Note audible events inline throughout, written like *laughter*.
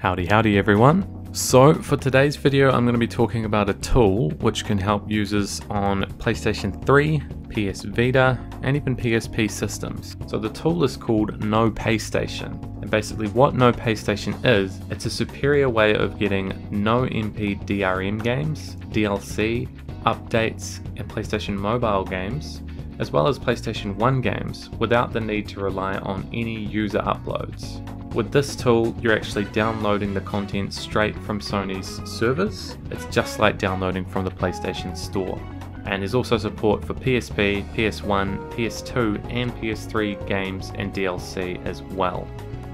Howdy howdy everyone. So for today's video I'm going to be talking about a tool which can help users on PlayStation 3, PS Vita and even PSP systems. So the tool is called No Pay Station and basically what No Pay Station is, it's a superior way of getting no NP DRM games, DLC, updates and PlayStation mobile games as well as PlayStation 1 games without the need to rely on any user uploads. With this tool, you're actually downloading the content straight from Sony's servers. It's just like downloading from the PlayStation Store. And there's also support for PSP, PS1, PS2 and PS3 games and DLC as well.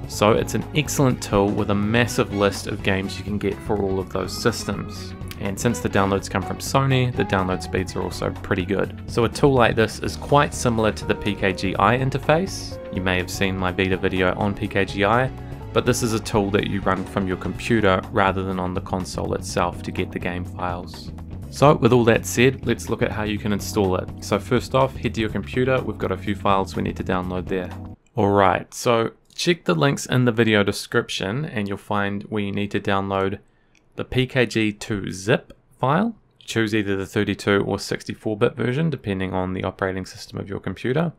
So it's an excellent tool with a massive list of games you can get for all of those systems. And since the downloads come from Sony, the download speeds are also pretty good. So a tool like this is quite similar to the PKGI interface. You may have seen my Vita video on PKGI, but this is a tool that you run from your computer rather than on the console itself to get the game files. So with all that said, let's look at how you can install it. So first off, head to your computer, we've got a few files we need to download there. Alright, so check the links in the video description and you'll find where you need to download the PKG2zip file. Choose either the 32 or 64-bit version depending on the operating system of your computer.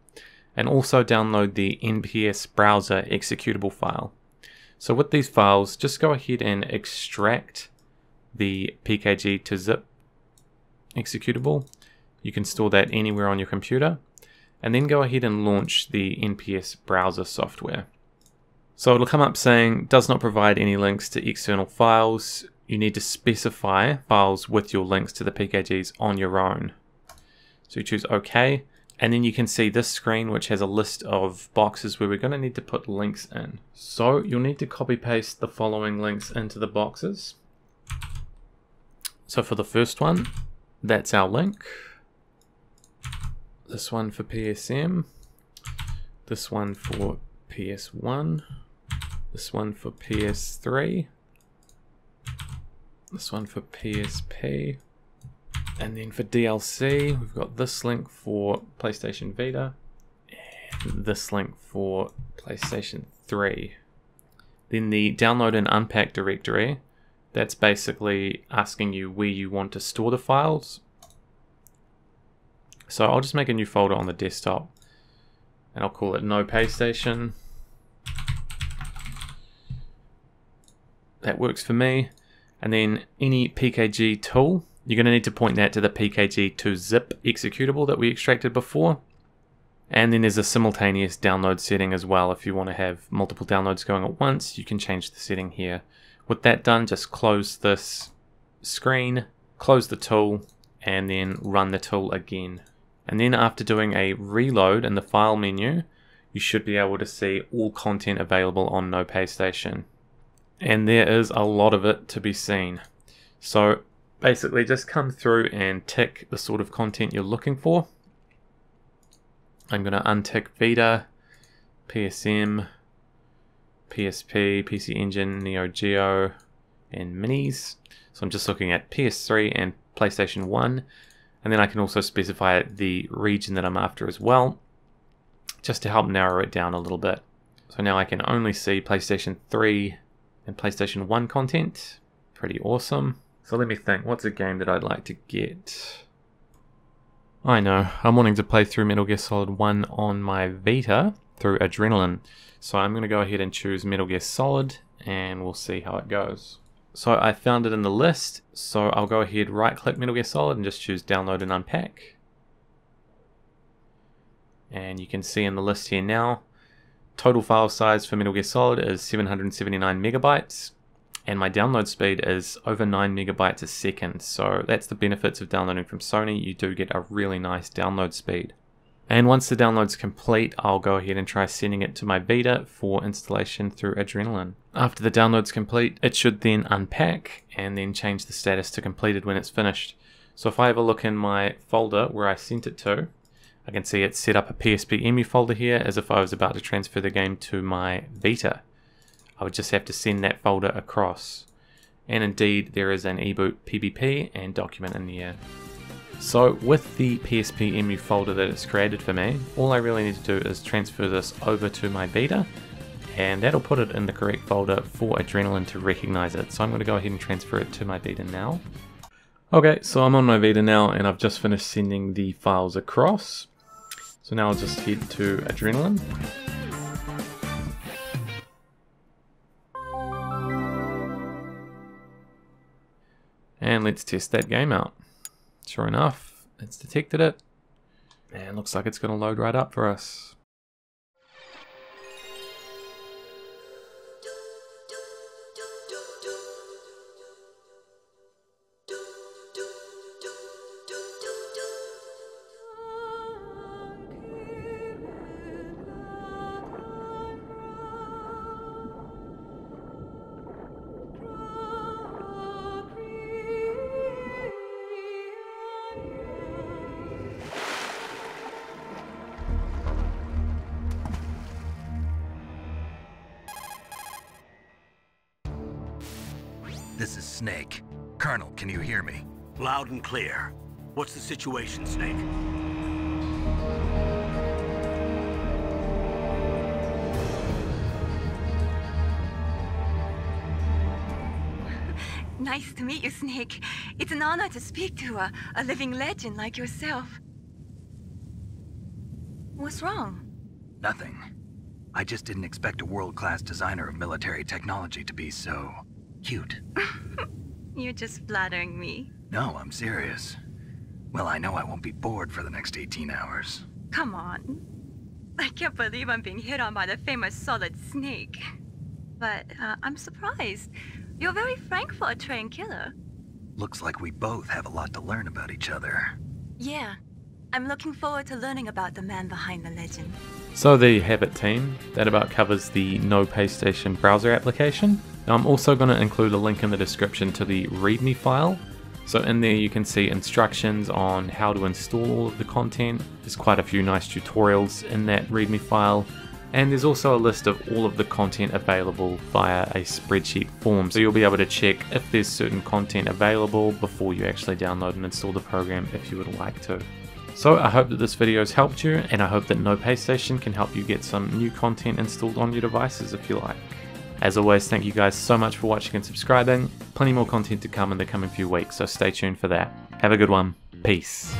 And also download the NPS browser executable file. So with these files, just go ahead and extract the PKG2zip executable. You can store that anywhere on your computer. And then go ahead and launch the NPS browser software. So it'll come up saying does not provide any links to external files you need to specify files with your links to the PKGs on your own. So you choose OK, and then you can see this screen which has a list of boxes where we're going to need to put links in. So you'll need to copy paste the following links into the boxes. So for the first one, that's our link. This one for PSM. This one for PS1. This one for PS3 this one for PSP. And then for DLC, we've got this link for PlayStation Vita and this link for PlayStation 3. Then the download and unpack directory, that's basically asking you where you want to store the files. So I'll just make a new folder on the desktop and I'll call it No Pay That works for me. And then any PKG tool, you're going to need to point that to the PKG2zip executable that we extracted before. And then there's a simultaneous download setting as well. If you want to have multiple downloads going at once, you can change the setting here. With that done, just close this screen, close the tool, and then run the tool again. And then after doing a reload in the file menu, you should be able to see all content available on No Station and there is a lot of it to be seen. So basically just come through and tick the sort of content you're looking for. I'm going to untick Vita, PSM, PSP, PC Engine, Neo Geo, and Minis. So I'm just looking at PS3 and PlayStation 1. And then I can also specify the region that I'm after as well, just to help narrow it down a little bit. So now I can only see PlayStation 3 and PlayStation 1 content. Pretty awesome. So let me think, what's a game that I'd like to get? I know, I'm wanting to play through Metal Gear Solid 1 on my Vita through Adrenaline. So I'm going to go ahead and choose Metal Gear Solid and we'll see how it goes. So I found it in the list, so I'll go ahead right click Metal Gear Solid and just choose download and unpack. And you can see in the list here now, Total file size for Metal Gear Solid is 779 megabytes, and my download speed is over 9 megabytes a second. So that's the benefits of downloading from Sony. You do get a really nice download speed. And once the download's complete, I'll go ahead and try sending it to my Vita for installation through Adrenaline. After the download's complete, it should then unpack and then change the status to completed when it's finished. So if I have a look in my folder where I sent it to, I can see it set up a PSP EMU folder here as if I was about to transfer the game to my Vita. I would just have to send that folder across. And indeed, there is an eBoot PBP and document in here. So with the PSP EMU folder that it's created for me, all I really need to do is transfer this over to my Vita and that'll put it in the correct folder for Adrenaline to recognize it. So I'm going to go ahead and transfer it to my Vita now. Okay, so I'm on my Vita now and I've just finished sending the files across. So now I'll just head to Adrenaline. And let's test that game out. Sure enough, it's detected it. And looks like it's going to load right up for us. This is Snake. Colonel, can you hear me? Loud and clear. What's the situation, Snake? Nice to meet you, Snake. It's an honor to speak to a, a living legend like yourself. What's wrong? Nothing. I just didn't expect a world-class designer of military technology to be so... cute. *laughs* You're just flattering me. No, I'm serious. Well, I know I won't be bored for the next 18 hours. Come on. I can't believe I'm being hit on by the famous Solid Snake. But uh, I'm surprised. You're very frank for a trained killer. Looks like we both have a lot to learn about each other. Yeah. I'm looking forward to learning about the man behind the legend. So there you have it team, that about covers the No Paystation browser application. Now I'm also going to include a link in the description to the README file. So in there you can see instructions on how to install all of the content. There's quite a few nice tutorials in that README file. And there's also a list of all of the content available via a spreadsheet form. So you'll be able to check if there's certain content available before you actually download and install the program if you would like to. So I hope that this video has helped you and I hope that No can help you get some new content installed on your devices if you like. As always, thank you guys so much for watching and subscribing. Plenty more content to come in the coming few weeks, so stay tuned for that. Have a good one. Peace.